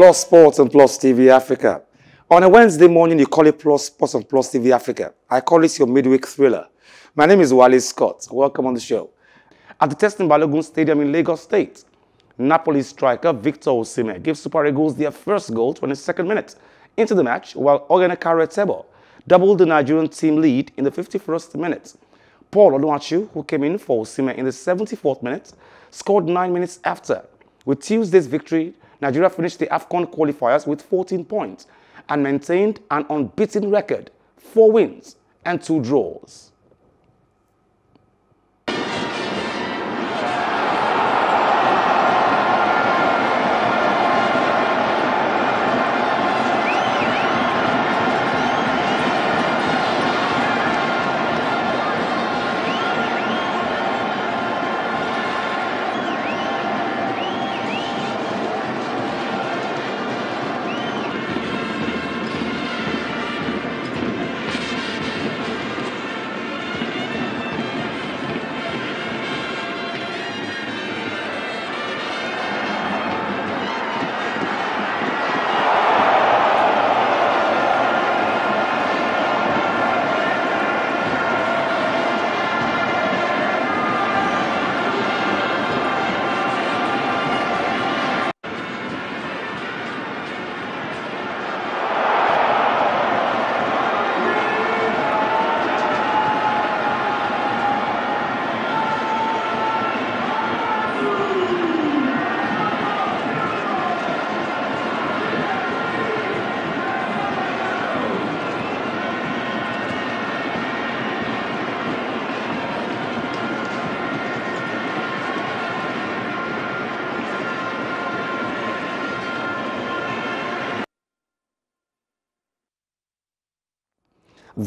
Plus Sports and Plus TV Africa. On a Wednesday morning, you call it Plus Sports and Plus TV Africa. I call it your midweek thriller. My name is Wale Scott. Welcome on the show. At the Teslim Balogun Stadium in Lagos State, Napoli striker Victor Osimhen gave Super Eagles their first goal 22nd minute into the match, while Ogenekaro Etebo doubled the Nigerian team lead in the 51st minute. Paul Onuachu, who came in for Osimhen in the 74th minute, scored nine minutes after. With Tuesday's victory, Nigeria finished the AFCON qualifiers with 14 points and maintained an unbeaten record, four wins and two draws.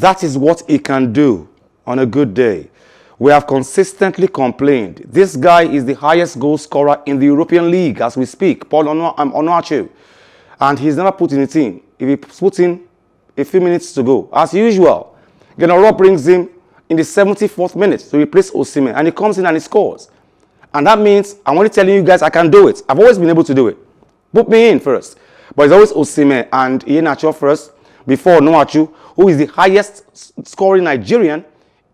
That is what he can do on a good day. We have consistently complained. This guy is the highest goal scorer in the European League as we speak, Paul Onuachu. Um, and he's never put in the team. If he puts in a few minutes to go, as usual, Gernot brings him in the 74th minute to replace Osimhen, and he comes in and he scores. And that means I'm only telling you guys I can do it. I've always been able to do it. Put me in first. But it's always Osimhen and Iheanacho first before Onuachu, who is the highest scoring Nigerian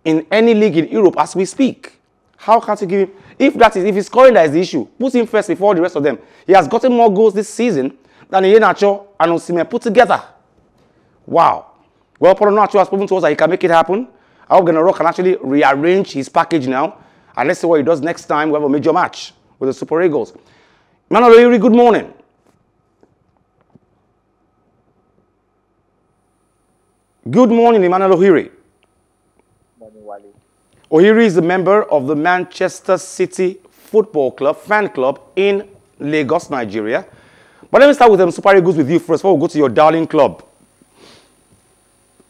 in any league in Europe as we speak. How can't you give him? If that is, if he's scoring that is the issue, put him first before the rest of them. He has gotten more goals this season than Iheanacho and Osimhen put together. Wow. Well, Paul Onuachu has proven to us that he can make it happen. I hope can actually rearrange his package now. And let's see what he does next time we have a major match with the Super Eagles. Manuel good morning. Good morning, Emmanuel Ohiri. Morning, Wale. Ohiri is a member of the Manchester City Football Club fan club in Lagos, Nigeria. But let me start with um, Super Eagles with you first before we go to your darling club.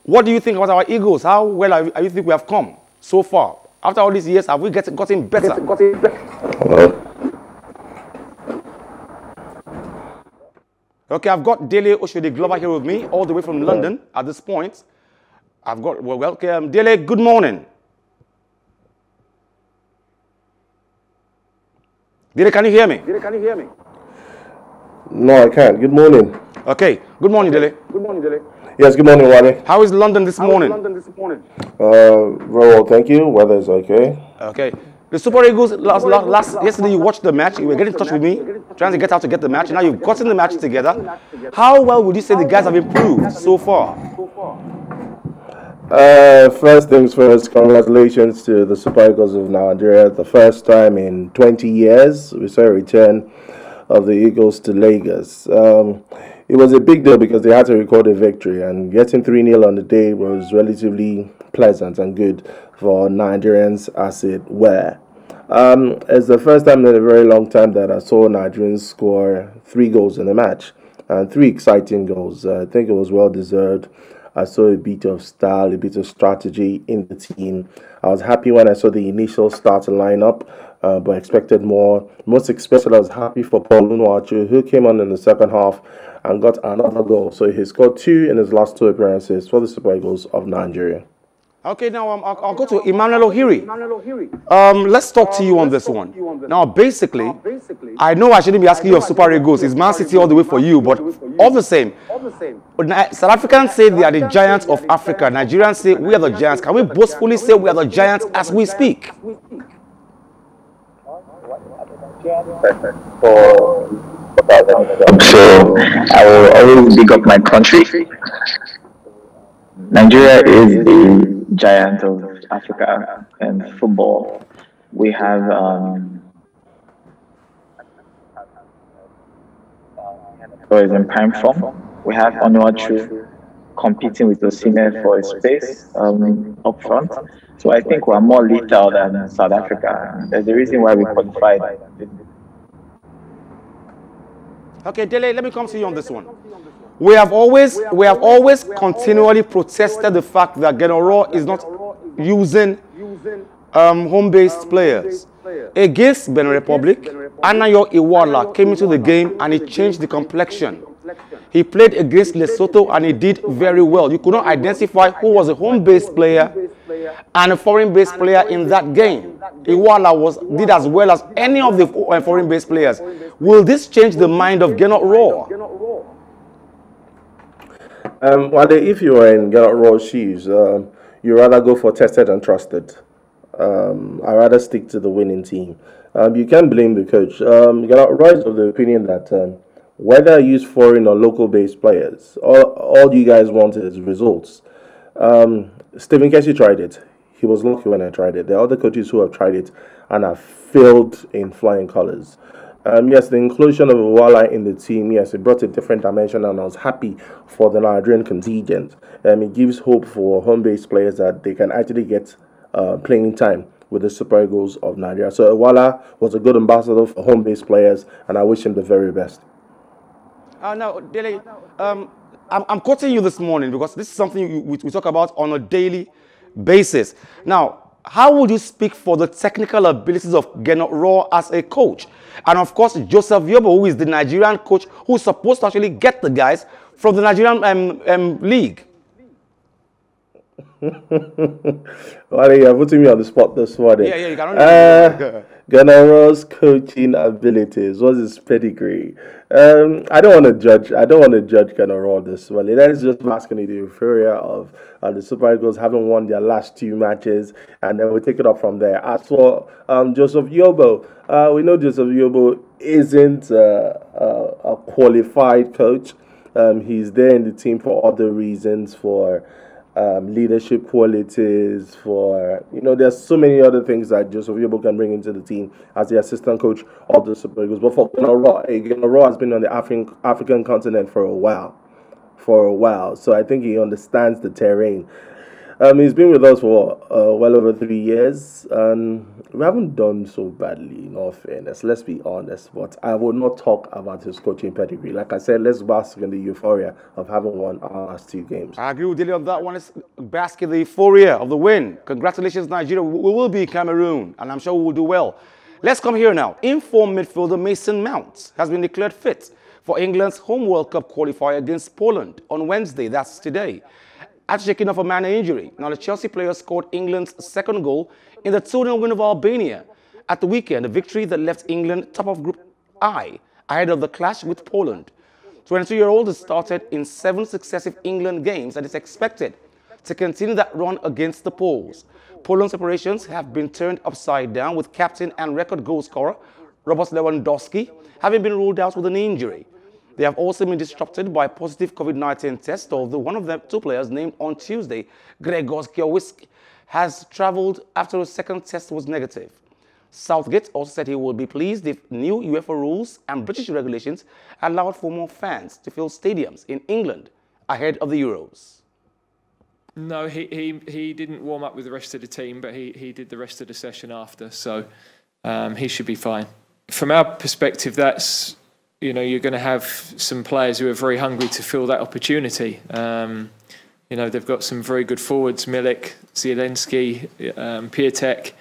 What do you think about our Eagles? How well are you, think we have come so far? After all these years, have we get, gotten better? Gotten better? Okay, I've got Dele Oshodi Glover here with me, all the way from London at this point. I've got, well, welcome. Dele, good morning. Dele, can you hear me? Dele, can you hear me? No, I can't. Good morning. Okay, good morning, Dele. Good morning, Dele. Yes, good morning, Wale. How is London this How morning? London this morning? Uh, very well, thank you. Weather is okay. Okay. The Super Eagles, last, last, last, yesterday you watched the match, you were getting in touch with me, trying to get out to get the match, now you've gotten the match together. How well would you say the guys have improved so far? Uh, first things first, congratulations to the Super Eagles of Nigeria. The first time in 20 years we saw a return of the Eagles to Lagos. Um, it was a big deal because they had to record a victory, and getting 3 0 on the day was relatively pleasant and good for Nigerians as it were. Um, it's the first time in a very long time that I saw Nigerians score three goals in a match, and three exciting goals. Uh, I think it was well deserved. I saw a bit of style, a bit of strategy in the team. I was happy when I saw the initial starting lineup, uh, but expected more. Most especially, I was happy for Paul Onuachu, who came on in the second half and got another goal. So he scored two in his last two appearances for the Super Eagles of Nigeria. Okay, now um, I'll, I'll, go to Emmanuel Ohiri. Um, let's talk to you on this one. Now, basically, I know I shouldn't be asking you of Super Eagles. It's Man City all the way for you, but all the same, all the same. South Africans say they are the giants of Africa. Nigerians say we are the giants. Can we boastfully say we are the giants as we speak? Perfect. So I will always big up my country. Nigeria is the giant of Africa and football. We have um, is in prime form. We have Onuachu competing with Osimhen for his space um, up front. So I think we're more lethal than South Africa. There's a reason why we qualified. Okay, Dele, let me come to you on this one. We have always we have always continually protested the fact that Gernot is not using um, home-based players. Against Benin Republic, Anayo Iwuala came into the game and he changed the complexion. He played against Lesotho and he did very well. You could not identify who was a home-based player and a foreign-based player in that game. Iwuala was did as well as any of the uh, foreign-based players. Will this change the mind of Gernot Rohr? Um, well, if you are in Gernot Rohr's shoes, um, you rather go for tested and trusted. Um, I rather stick to the winning team. Um, you can blame the coach. Um, Rohr is of the opinion that um, whether I use foreign or local-based players, all, all you guys want is results. Um, Stephen Keshi tried it. He was lucky when I tried it. There are other coaches who have tried it and have failed in flying colors. Um, yes, the inclusion of Iwuala in the team, yes, it brought a different dimension, and I was happy for the Nigerian contingent. Um, it gives hope for home-based players that they can actually get uh, playing time with the Super Eagles of Nigeria. So Iwuala was a good ambassador for home-based players, and I wish him the very best. Uh, now, Dele, um, I'm, I'm, quoting you this morning because this is something we, we talk about on a daily basis. Now, how would you speak for the technical abilities of Gernot Rohr as a coach? And of course, Joseph Yobo, who is the Nigerian coach who's supposed to actually get the guys from the Nigerian um, um, league. well, you're putting me on the spot this morning. Yeah, yeah, you can uh, Gernot's coaching abilities, what's his pedigree? Um, I don't want to judge. I don't want to judge Ganaro this morning. That is just masking the euphoria of uh, the Super Eagles having won their last two matches, and then we take it up from there. As for um, Joseph Yobo, uh, we know Joseph Yobo isn't uh, a qualified coach. Um, he's there in the team for other reasons, for um, leadership qualities, for you know, there's so many other things that Joseph Yobo can bring into the team as the assistant coach of the Super Eagles. But for again, Rohr has been on the African continent for a while, for a while. So I think he understands the terrain. Um, he's been with us for uh, well over three years, and we haven't done so badly, in all fairness. Let's be honest. But I will not talk about his coaching pedigree. Like I said, let's bask in the euphoria of having won our last two games. I agree with Dilly on that one. Let's bask in the euphoria of the win. Congratulations, Nigeria. We will be Cameroon, and I'm sure we will do well. Let's come here now. Inform midfielder Mason Mount has been declared fit for England's home World Cup qualifier against Poland on Wednesday. That's today after shaking off a minor injury. Now, the Chelsea player scored England's second goal in the 2-0 win of Albania at the weekend, a victory that left England top of Group I ahead of the clash with Poland. 22-year-old has started in seven successive England games and is expected to continue that run against the Poles. Poland's operations have been turned upside down with captain and record goal scorer Robert Lewandowski having been ruled out with an injury. They have also been disrupted by positive COVID-19 tests, although one of the two players named on Tuesday, Grzegorz Kiewicz, has traveled after a second test was negative. Southgate also said he would be pleased if new UEFA rules and British regulations allowed for more fans to fill stadiums in England ahead of the Euros. No, he, he, he didn't warm up with the rest of the team, but he, he did the rest of the session after, so um, he should be fine. From our perspective, that's you know you're going to have some players who are very hungry to fill that opportunity. Um, you know they've got some very good forwards, Milik, Zielinski, um, Piatek.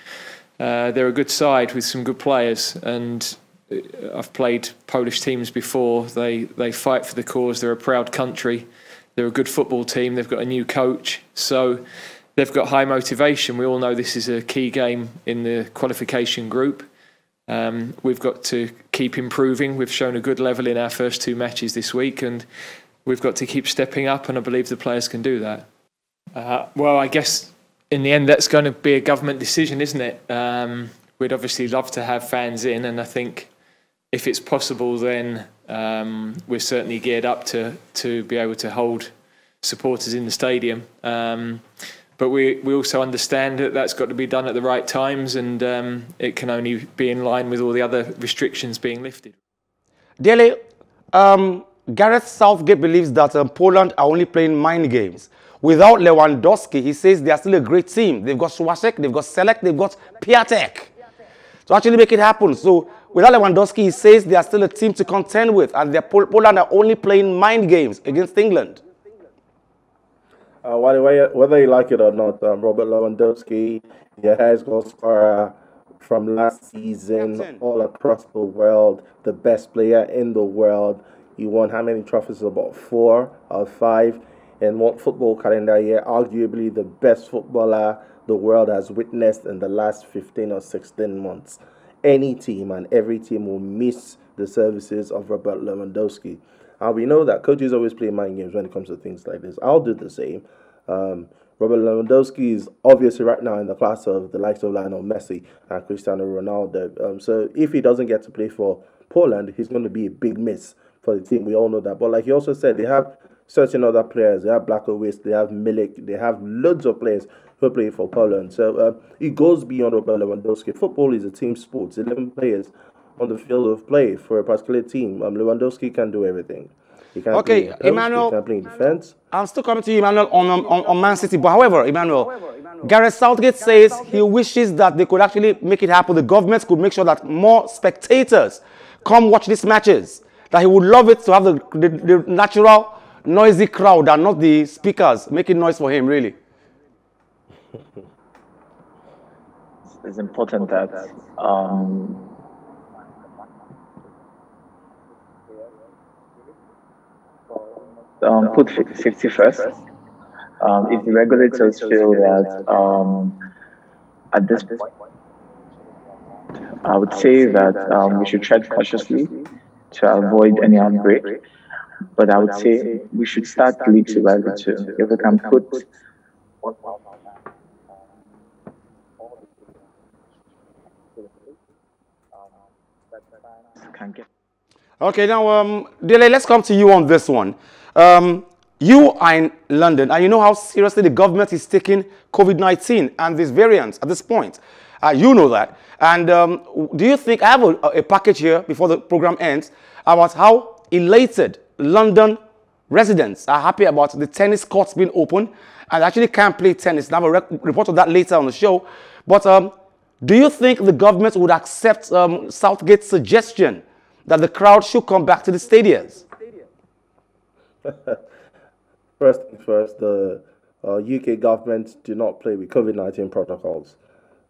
Uh, they're a good side with some good players, and uh, I've played Polish teams before. They they fight for the cause. They're a proud country. They're a good football team. They've got a new coach, so they've got high motivation. We all know this is a key game in the qualification group. Um, we've got to keep improving. We've shown a good level in our first two matches this week, and we've got to keep stepping up. And I believe the players can do that. Uh, well, I guess in the end, that's going to be a government decision, isn't it? Um, we'd obviously love to have fans in, and I think if it's possible, then um, we're certainly geared up to to be able to hold supporters in the stadium. Um, but we, we also understand that that's got to be done at the right times and um, it can only be in line with all the other restrictions being lifted. Dele, um, Gareth Southgate believes that um, Poland are only playing mind games. Without Lewandowski, he says they are still a great team. They've got Souček, they've got Select, they've got Piatek to actually make it happen. So without Lewandowski, he says they are still a team to contend with and Poland are only playing mind games against England. Uh, whether you like it or not, um, Robert Lewandowski, the highest goal scorer from last season, Captain. all across the world, the best player in the world. He won how many trophies? About four or five in one football calendar year. Arguably the best footballer the world has witnessed in the last 15 or 16 months. Any team and every team will miss the services of Robert Lewandowski. And we know that coaches always play mind games when it comes to things like this. I'll do the same. Um, Robert Lewandowski is obviously right now in the class of the likes of Lionel Messi and Cristiano Ronaldo. Um, so if he doesn't get to play for Poland, he's going to be a big miss for the team. We all know that. But like he also said, they have certain other players. They have Black Blachowicz, they have Milik, they have loads of players who play for Poland. So uh, it goes beyond Robert Lewandowski. Football is a team sport. 11 players on the field of play for a particular team. Um, Lewandowski can do everything. He can okay, play post, Emmanuel. He can play defense. I'm still coming to you, Emmanuel, on, um, on, on Man City. But however, Emmanuel, Gareth Southgate says he wishes that they could actually make it happen. The government could make sure that more spectators come watch these matches. That he would love it to have the, the, the natural, noisy crowd and not the speakers making noise for him, really. It's important that um, um, put safety first. Um, if the regulators feel that um, at this point, I would say that um, we should tread cautiously to avoid any outbreak. But I would say we should start league to level. If we can put Okay, now, um, Dele, let's come to you on this one. Um, you are in London, and you know how seriously the government is taking COVID-19 and these variants at this point. Uh, you know that. And um, do you think, I have a, a, package here before the program ends, about how elated London residents are happy about the tennis courts being open and actually can play tennis. And I have a report of that later on the show. But um, do you think the government would accept um, Southgate's suggestion that the crowd should come back to the stadiums? first things first, the uh, UK government do not play with COVID 19 protocols.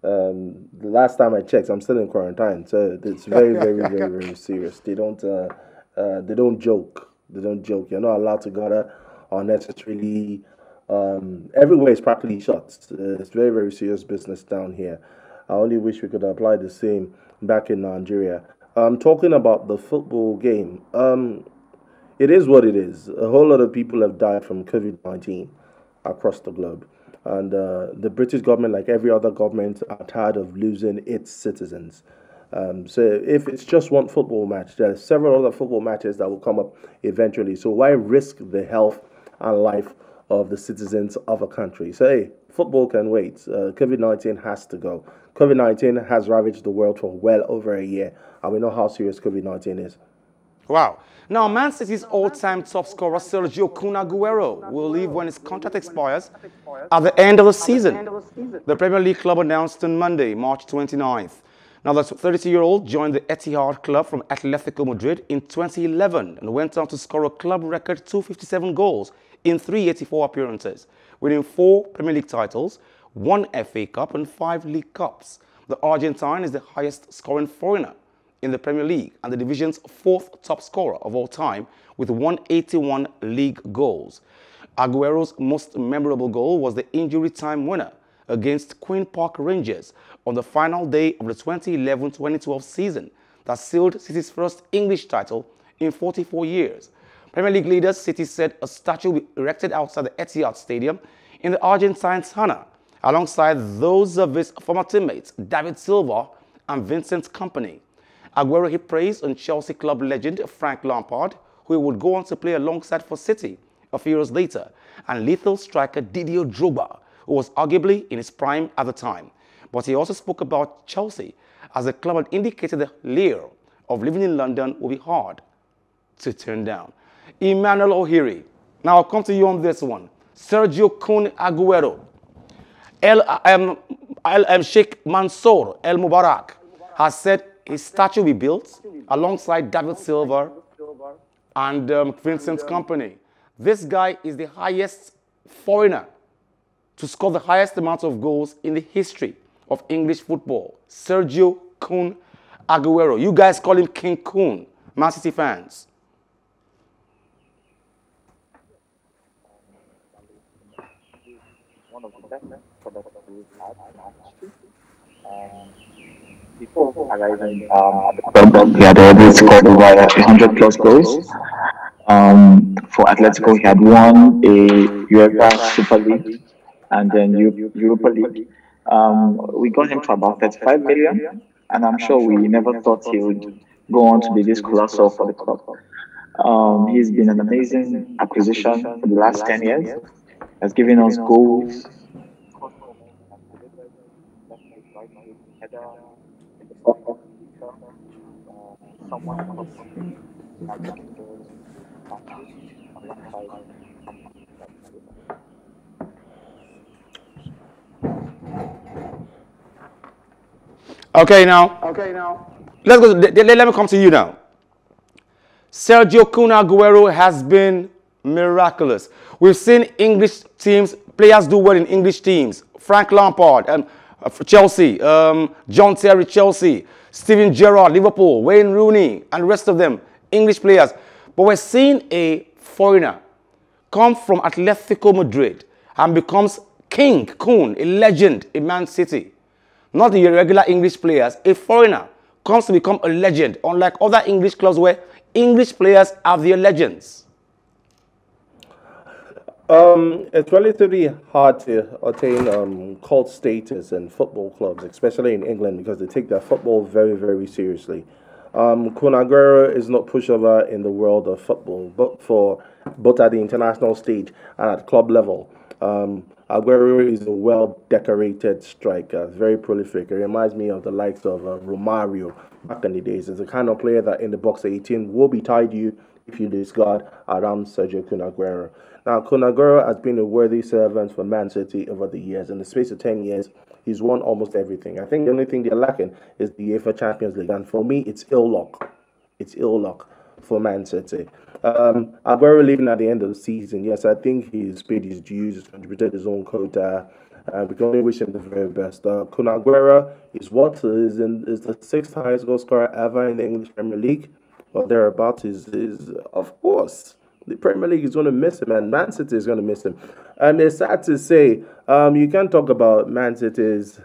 Um, the last time I checked, I'm still in quarantine, so it's very, very, very, very serious. They don't, uh, uh, they don't joke. They don't joke. You're not allowed to gather unnecessarily. Um, everywhere is practically shut. It's very, very serious business down here. I only wish we could apply the same back in Nigeria. Um, talking about the football game, um, it is what it is. A whole lot of people have died from COVID 19 across the globe. And uh, the British government, like every other government, are tired of losing its citizens. Um, so if it's just one football match, there are several other football matches that will come up eventually. So why risk the health and life of the citizens of a country? So hey, football can wait. Uh, COVID 19 has to go. COVID 19 has ravaged the world for well over a year, and we know how serious COVID 19 is. Wow. Now, Man City's all-time top scorer Sergio Kun Aguero will leave when his contract expires at the end of the season. The Premier League club announced on Monday, March 29th. Now, the 32-year-old joined the Etihad club from Atletico Madrid in 2011 and went on to score a club record 257 goals in 384 appearances, winning four Premier League titles, one FA Cup and five League Cups. The Argentine is the highest scoring foreigner in the Premier League and the division's fourth top scorer of all time with 181 league goals. Aguero's most memorable goal was the injury time winner against Queen Park Rangers on the final day of the 2011-2012 season that sealed City's first English title in 44 years. Premier League leaders City said a statue will be erected outside the Etihad Stadium in the Argentine's honor, alongside those of his former teammates David Silva and Vincent Kompany. Aguero he praised on Chelsea club legend Frank Lampard, who would go on to play alongside for City a few years later, and lethal striker Didier Drogba, who was arguably in his prime at the time. But he also spoke about Chelsea as the club had indicated the lure of living in London would be hard to turn down. Emmanuel Ohiri. Now I'll come to you on this one. Sergio Kun Aguero. El, um, El um, Sheikh Mansour El Mubarak has said his statue will be built alongside David Silva and um, Vincent's Kompany. This guy is the highest foreigner to score the highest amount of goals in the history of English football. Sergio Kun Aguero. You guys call him King Kun, Man City fans. One of the best products we've had in Um, arriving um, at the club, he had already scored over 100 plus goals. Um, for Atletico, he had won a UEFA Super League and then Europa League. Um, we got him for about 35 million, and I'm sure we never thought he would go on to be this colossal for the club. Um, he's been an amazing acquisition for the last 10 years. Has given us goals. Okay, now. Okay, now. Let's go. let, let me come to you now. Sergio Kun Aguero has been miraculous. We've seen English teams, players do well in English teams. Frank Lampard, and um, Chelsea, um, John Terry, Chelsea, Steven Gerrard, Liverpool, Wayne Rooney, and rest of them, English players. But we're seeing a foreigner come from Atletico Madrid and becomes King Kun, a legend in Man City not the regular English players, a foreigner comes to become a legend, unlike other English clubs where English players are their legends? Um, it's relatively hard to attain um, cult status in football clubs, especially in England, because they take their football very, very seriously. Um, Aguero is not pushover in the world of football, but for both at the international stage and at club level. Um, Aguero is a well decorated striker, very prolific. It reminds me of the likes of uh, Romario back in the days. It's the kind of player that in the box 18 will be tied you if you discard around Sergio Kun Aguero. Now, Kun Aguero has been a worthy servant for Man City over the years. In the space of 10 years, he's won almost everything. I think the only thing they're lacking is the UEFA Champions League. And for me, it's ill luck. It's ill luck for Man City. Um, Aguero leaving at the end of the season, yes, I think he's paid his dues, he's contributed his own quota. Uh, we can only wish him the very best. Uh, Kun Aguero is what is in, is the sixth highest goal scorer ever in the English Premier League, or thereabouts. Is is of course the Premier League is going to miss him, and Man City is going to miss him. And it's sad to say, um, you can't talk about Man City's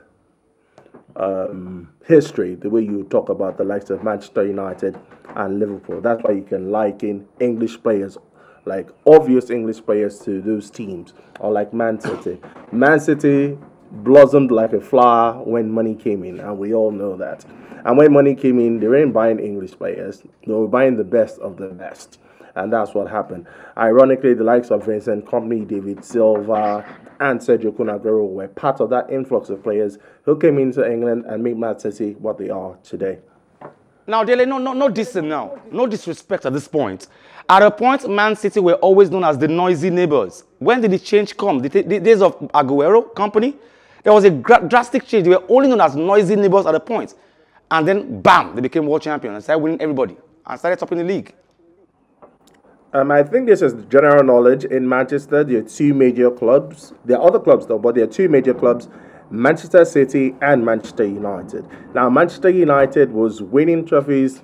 um, history the way you talk about the likes of Manchester United and Liverpool. That's why you can liken English players, like obvious English players, to those teams, or like Man City. Man City blossomed like a flower when money came in, and we all know that. And when money came in, they weren't buying English players, they were buying the best of the best. And that's what happened. Ironically, the likes of Vincent Kompany, David Silva, and Sergio Kun Aguero were part of that influx of players who came into England and made Man City what they are today. Now, Dele, no, no, no dissing now. No disrespect at this point. At a point, Man City were always known as the noisy neighbors. When did the change come? The, the days of Aguero Kompany? There was a drastic change. They were only known as noisy neighbors at a point. And then, bam, they became world champions and started winning everybody and started topping the league. Um, I think this is general knowledge in Manchester. There are two major clubs. There are other clubs though, but there are two major clubs Manchester City and Manchester United. Now, Manchester United was winning trophies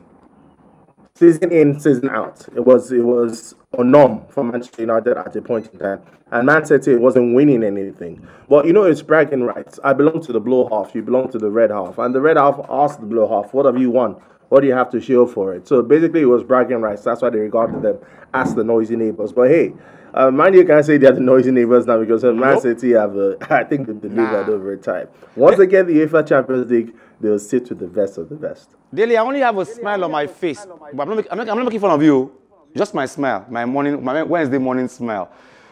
season in, season out. It was it was a norm for Manchester United at a point in time. And Man City wasn't winning anything. But you know, it's bragging rights. I belong to the blue half, you belong to the red half. And the red half asked the blue half, What have you won? What do you have to show for it? So basically, it was bragging rights. That's why they regarded them as the noisy neighbors. But hey, uh, mind you, can't say they're the noisy neighbors now because Man. City have, uh, I think, they've delivered nah. over time. Once they get the UEFA Champions League, they'll sit with the best of the best. Dele, I only have a smile on my face, but I'm not, I'm not, I'm not making fun of you. Just my smile, my morning, my Wednesday morning smile.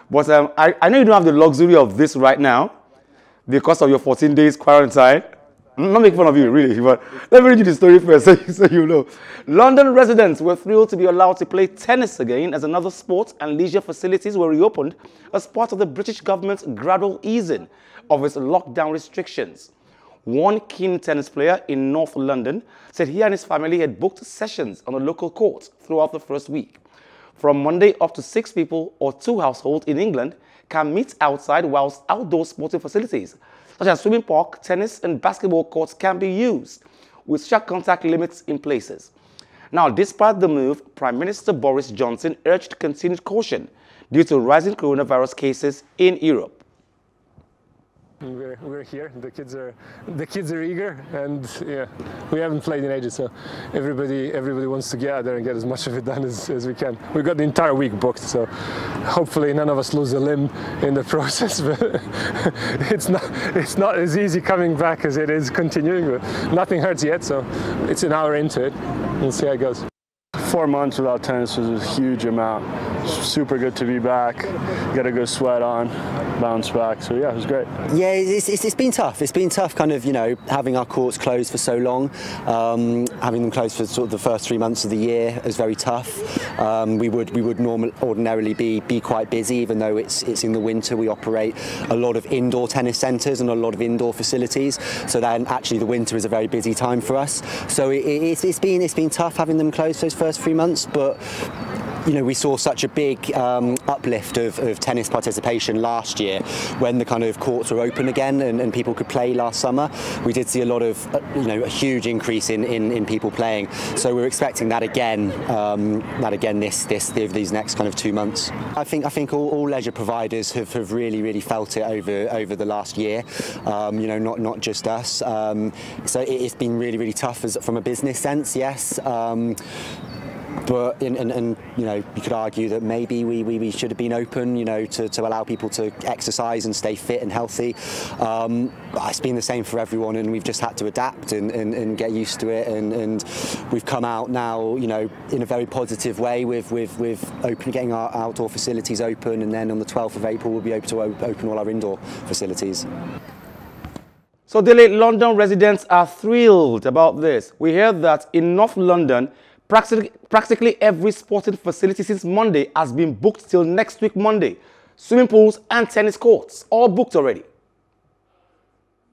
But um, I, I know you don't have the luxury of this right now because of your 14 days quarantine. I'm not making fun of you, really, but let me read you the story first so you, so you know. London residents were thrilled to be allowed to play tennis again as another sport and leisure facilities were reopened as part of the British government's gradual easing of its lockdown restrictions. One keen tennis player in North London said he and his family had booked sessions on a local court throughout the first week. From Monday, up to six people or two households in England can meet outside whilst outdoor sporting facilities, such as swimming park, tennis, and basketball courts can be used, with strict contact limits in places. Now, despite the move, Prime Minister Boris Johnson urged continued caution due to rising coronavirus cases in Europe. We're, we're here. The kids are the kids are eager, and yeah, we haven't played in ages, so everybody everybody wants to get out there and get as much of it done as, as we can. We've got the entire week booked, so hopefully none of us lose a limb in the process. But it's not it's not as easy coming back as it is continuing. But nothing hurts yet, so it's an hour into it. We'll see how it goes. Four months without tennis was a huge amount super good to be back. Got a good sweat on, bounce back. So yeah, it was great. Yeah, it's, it's, it's been tough. It's been tough, kind of you know having our courts closed for so long. Um, having them closed for sort of the first three months of the year is very tough. Um, we would we would normal ordinarily be be quite busy, even though it's it's in the winter. We operate a lot of indoor tennis centres and a lot of indoor facilities. So then actually the winter is a very busy time for us. So it, it, it's been it's been tough having them closed those first three months, but you know, we saw such a big um, uplift of, of, tennis participation last year when the kind of courts were open again and, and people could play last summer. We did see a lot of, uh, you know, a huge increase in, in, in people playing. So we're expecting that again, um, that again this, this, these next kind of two months. I think, I think all, all leisure providers have, have really, really felt it over, over the last year. Um, you know, not, not just us. Um, so it, has been really, really tough as, from a business sense, yes. But in, you know you could argue that maybe we, we, we, should have been open you know to, to allow people to exercise and stay fit and healthy um, it's been the same for everyone and we've just had to adapt and, and, and get used to it and, and we've come out now you know in a very positive way with with, with open getting our outdoor facilities open and then on the 12th of April we'll be able to open all our indoor facilities. So Dele London residents are thrilled about this. We hear that in North London Practically, practically every sporting facility since Monday has been booked till next week Monday. Swimming pools and tennis courts, all booked already.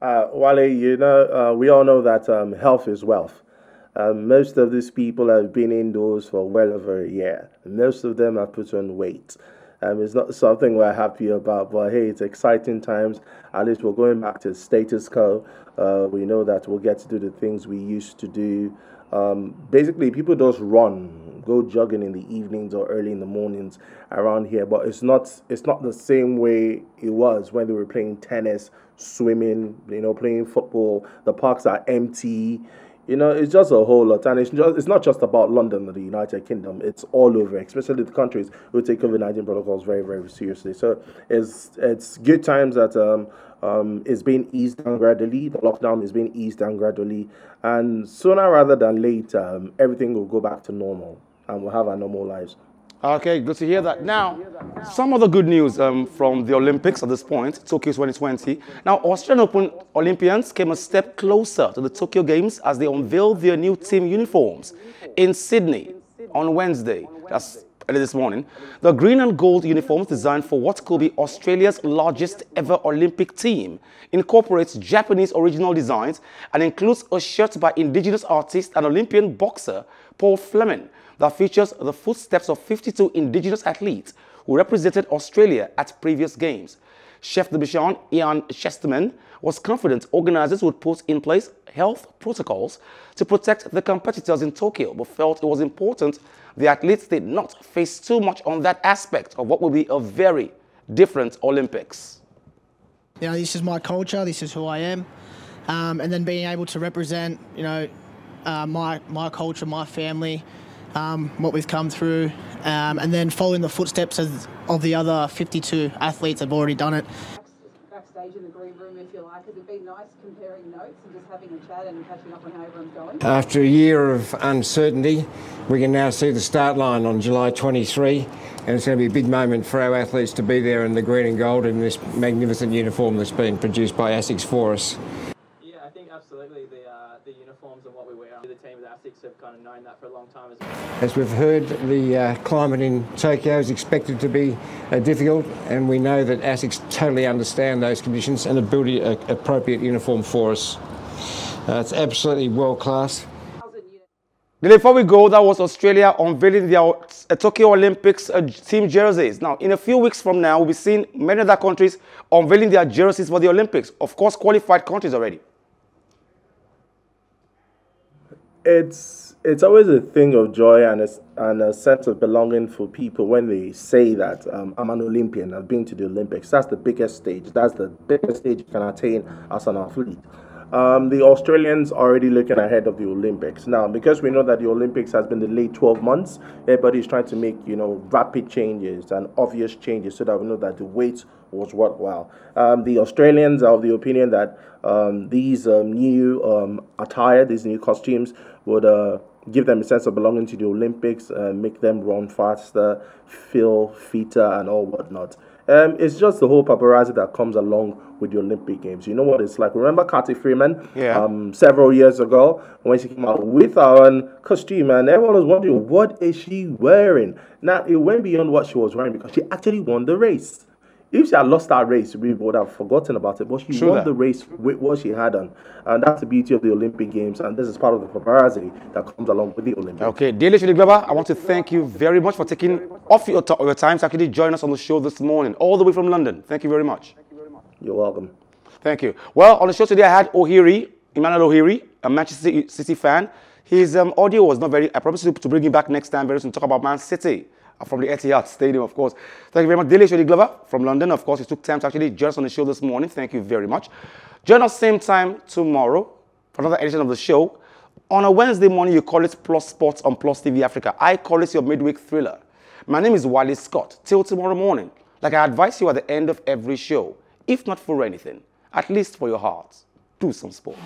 Uh, Wale, you know, uh, we all know that um, health is wealth. Um, most of these people have been indoors for well over a year. Most of them have put on weight. Um, it's not something we're happy about, but hey, it's exciting times. At least we're going back to status quo. Uh, we know that we'll get to do the things we used to do. Um, basically, people just run, go jogging in the evenings or early in the mornings around here, but it's not it's not the same way it was when they were playing tennis, swimming, you know, playing football. The parks are empty. You know, it's just a whole lot, and it's just, it's not just about London or the United Kingdom. It's all over, especially the countries who take COVID nineteen protocols very, very seriously. So it's it's good times that um, um, is being eased down gradually. The lockdown is being eased down gradually, and sooner rather than later, um, everything will go back to normal, and we'll have our normal lives. Okay, good to hear that. Now, some other good news um, from the Olympics at this point, Tokyo 2020. Now, Australian Open Olympians came a step closer to the Tokyo Games as they unveiled their new team uniforms in Sydney on Wednesday. That's early this morning. The green and gold uniforms designed for what could be Australia's largest ever Olympic team incorporates Japanese original designs and includes a shirt by indigenous artist and Olympian boxer Paul Fleming that features the footsteps of 52 indigenous athletes who represented Australia at previous games. Chef de Mission Ian Chesterman was confident organizers would put in place health protocols to protect the competitors in Tokyo, but felt it was important the athletes did not face too much on that aspect of what will be a very different Olympics. You know, this is my culture, this is who I am, um, and then being able to represent, you know, uh, my, my culture, my family, um, what we've come through, um, and then following the footsteps of, of the other 52 athletes have already done it. Backstage in the green room, if you like, it'd be nice comparing notes and just having a chat and catching up on how everyone's going. After a year of uncertainty, we can now see the start line on July 23, and it's going to be a big moment for our athletes to be there in the green and gold in this magnificent uniform that's been produced by ASICS for us. Yeah, I think absolutely the uh, the uniforms and what we wear. The team with ASICS have kind of known that for a long time as well. As we've heard, the uh, climate in Tokyo is expected to be uh, difficult, and we know that ASICS totally understand those conditions and have built an appropriate uniform for us. Uh, it's absolutely world class. Then before we go, that was Australia unveiling their uh, Tokyo Olympics uh, team jerseys. Now, in a few weeks from now, we'll be seeing many other countries unveiling their jerseys for the Olympics. Of course, qualified countries already. It's it's always a thing of joy and a, and a sense of belonging for people when they say that um, I'm an Olympian. I've been to the Olympics. That's the biggest stage. That's the biggest stage you can attain as an athlete. Um, the Australians are already looking ahead of the Olympics now because we know that the Olympics has been delayed 12 months. Everybody's trying to make you know rapid changes and obvious changes so that we know that the wait was worthwhile. Um, the Australians are of the opinion that um, these um, new um, attire, these new costumes, would uh, give them a sense of belonging to the Olympics, uh, make them run faster, feel fitter, and all whatnot. Um, it's just the whole paparazzi that comes along with the Olympic Games. You know what it's like. Remember Cathy Freeman? Yeah. Um, several years ago when she came out with her own costume, and everyone was wondering what is she wearing. Now it went beyond what she was wearing because she actually won the race. If she had lost that race, we would have forgotten about it. But she True won that. the race with what she had on, and that's the beauty of the Olympic Games. And this is part of the paparazzi that comes along with the Olympics. Okay, Dele Oshodi Glover, I want to thank you very much for taking off your, your time to actually join us on the show this morning, all the way from London. Thank you very much. Thank you very much. You're welcome. Thank you. Well, on the show today, I had Ohiri, Emmanuel Ohiri, a Manchester City- City fan. His um, audio was not very. I promise to, bring him back next time very soon to talk about Man City Uh, from the Etihad Stadium, of course. Thank you very much. Dele Oshodi Glover from London, of course. He took time to actually join us on the show this morning. Thank you very much. Join us same time tomorrow for another edition of the show. On a Wednesday morning, you call it Plus Sports on Plus TV Africa. I call it your midweek thriller. My name is Wally Scott. Till tomorrow morning, like I advise you at the end of every show, if not for anything, at least for your heart, do some sport.